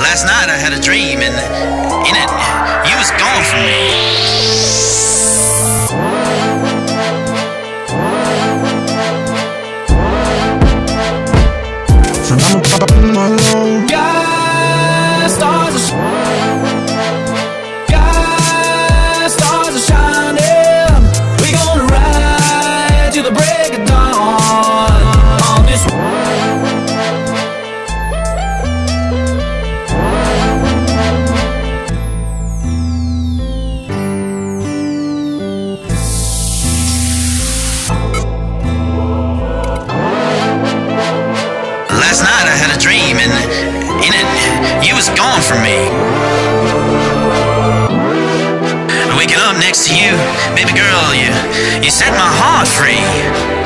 Last night I had a dream, and in it, you was gone from me. And gone from me. Waking up next to you, baby girl, you you set my heart free.